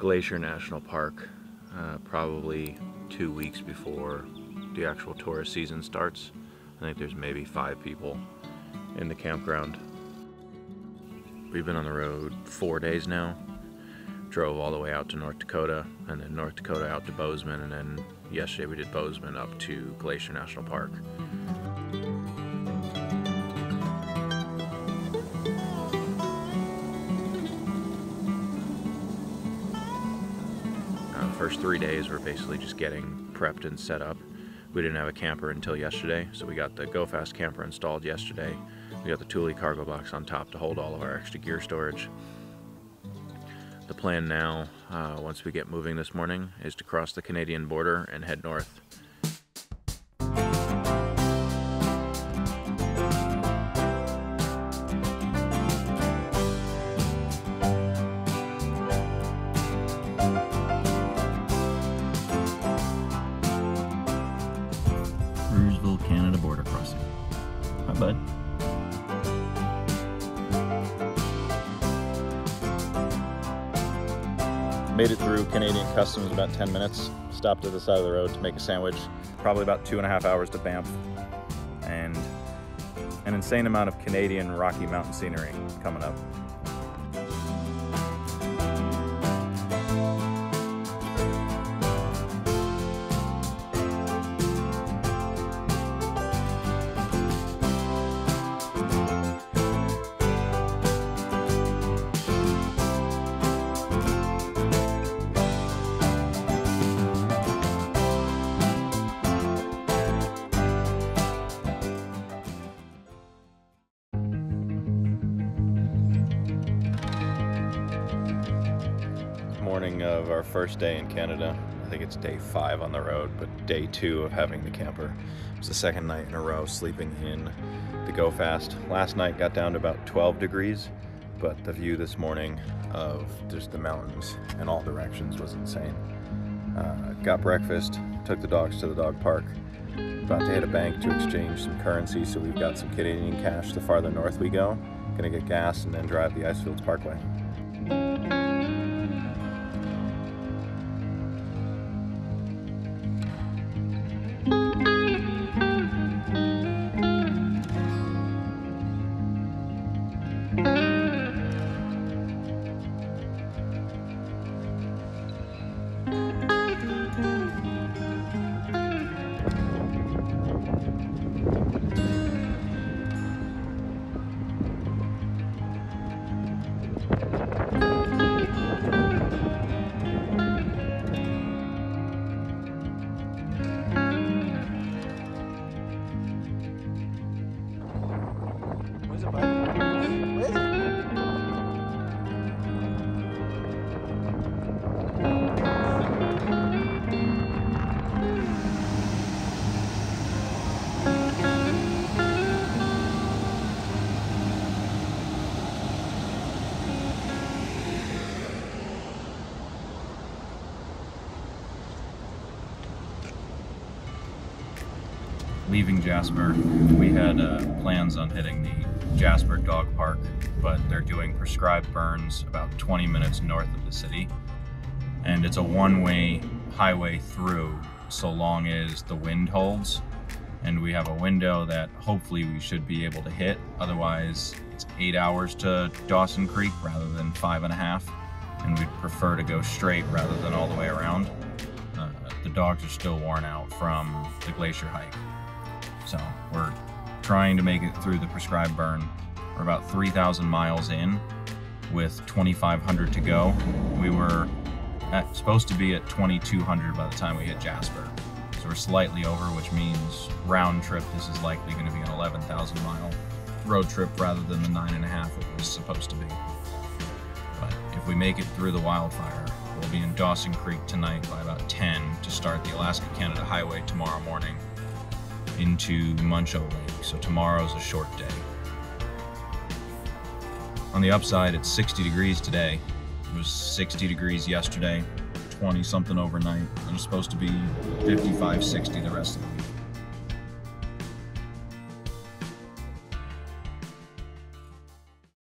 Glacier National Park uh, probably two weeks before the actual tourist season starts. I think there's maybe five people in the campground. We've been on the road four days now. Drove all the way out to North Dakota and then North Dakota out to Bozeman and then yesterday we did Bozeman up to Glacier National Park. First three days were basically just getting prepped and set up. We didn't have a camper until yesterday, so we got the GoFast camper installed yesterday. We got the Thule cargo box on top to hold all of our extra gear storage. The plan now, uh, once we get moving this morning, is to cross the Canadian border and head north. Bud. Made it through Canadian Customs about 10 minutes. Stopped at the side of the road to make a sandwich. Probably about two and a half hours to Banff. And an insane amount of Canadian Rocky Mountain scenery coming up. Morning of our first day in Canada. I think it's day five on the road, but day two of having the camper. It's the second night in a row sleeping in the Go Fast. Last night got down to about 12 degrees, but the view this morning of just the mountains in all directions was insane. Uh, got breakfast, took the dogs to the dog park. About to hit a bank to exchange some currency, so we've got some Canadian cash the farther north we go. Gonna get gas and then drive the Icefields Parkway. Coisa bárbara. Leaving Jasper, we had uh, plans on hitting the Jasper Dog Park, but they're doing prescribed burns about 20 minutes north of the city. And it's a one way highway through so long as the wind holds. And we have a window that hopefully we should be able to hit. Otherwise, it's eight hours to Dawson Creek rather than five and a half. And we'd prefer to go straight rather than all the way around. Uh, the dogs are still worn out from the glacier hike. So we're trying to make it through the prescribed burn. We're about 3,000 miles in with 2,500 to go. We were at, supposed to be at 2,200 by the time we hit Jasper. So we're slightly over, which means round trip, this is likely going to be an 11,000 mile road trip rather than the nine and a half it was supposed to be. But if we make it through the wildfire, we'll be in Dawson Creek tonight by about 10 to start the Alaska Canada Highway tomorrow morning into Muncho Lake, so tomorrow's a short day. On the upside, it's 60 degrees today. It was 60 degrees yesterday, 20 something overnight, and it's supposed to be 55, 60 the rest of the week.